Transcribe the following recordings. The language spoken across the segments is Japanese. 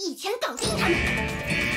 一枪搞定他们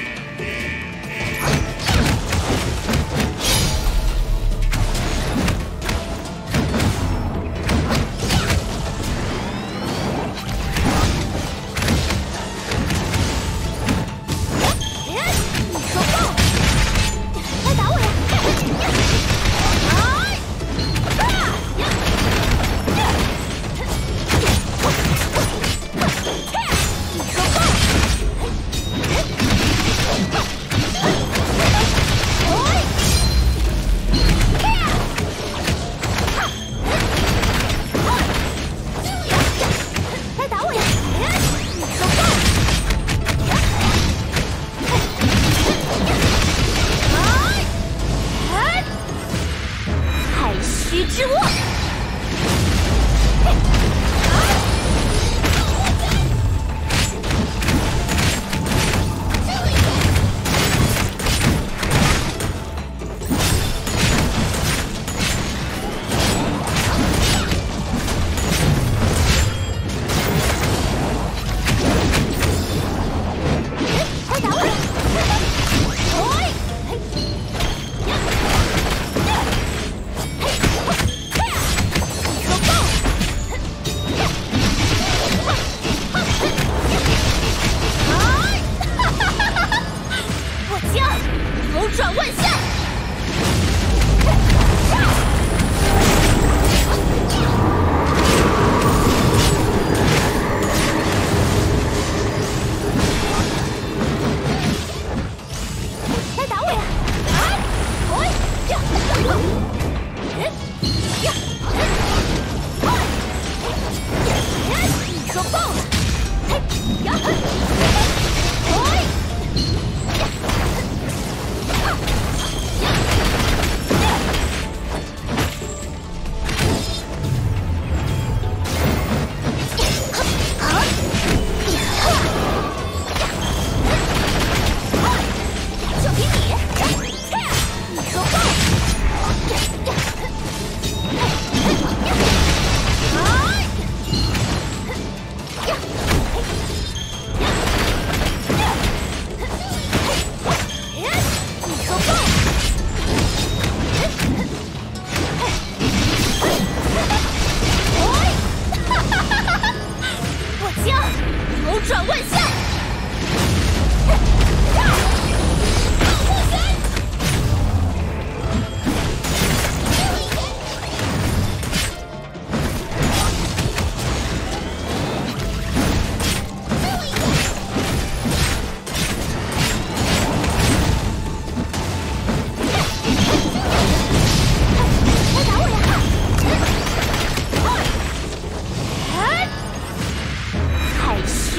转弯线。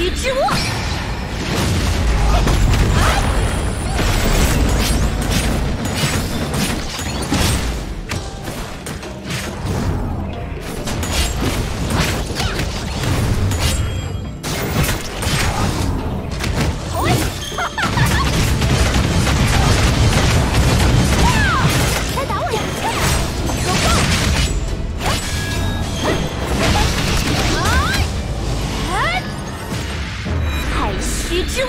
鱼之握。击之。